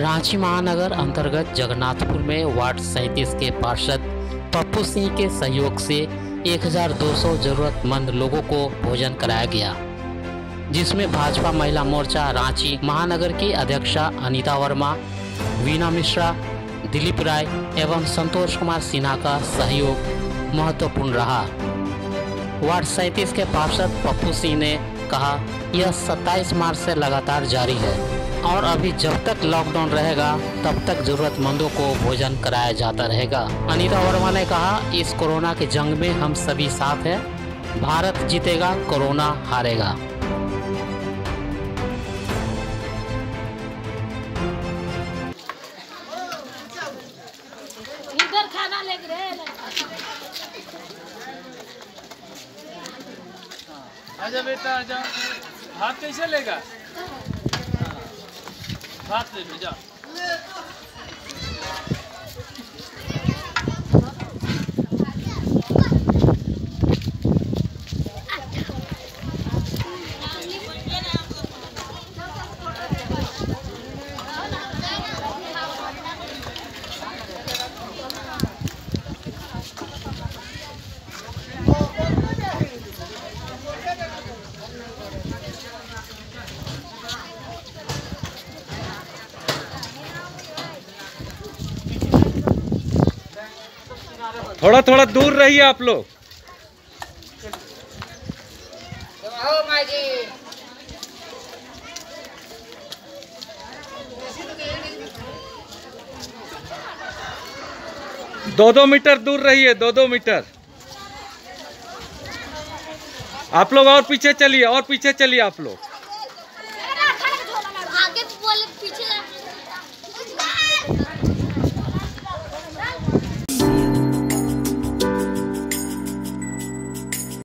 रांची महानगर अंतर्गत जगन्नाथपुर में वार्ड सैंतीस के पार्षद पप्पू सिंह के सहयोग से 1200 जरूरतमंद लोगों को भोजन कराया गया, जिसमें भाजपा महिला मोर्चा रांची महानगर की अध्यक्षा अनीता वर्मा, वीना मिश्रा, दिलीप राय एवं संतोष कुमार सिन्हा का सहयोग महत्वपूर्ण रहा। वार्ड सैंतीस के पार्षद पप्पू सिंह ने कहा, यह 27 मार्च से लगातार जारी है। और अभी जब तक लॉकडाउन रहेगा तब तक जरूरतमंदों को भोजन कराया जाता रहेगा। अनिता वर्मा ने कहा इस कोरोना के जंग में हम सभी साथ हैं। भारत जीतेगा कोरोना हारेगा। खाना लेके आजा बेटा आजा। भात कैसे लेगा? 他自己睡觉 थोड़ा थोड़ा दूर रहिए आप लोग। दो दो मीटर दूर रहिए दो दो मीटर। आप लोग और पीछे चलिए और पीछे चलिए आप लोग।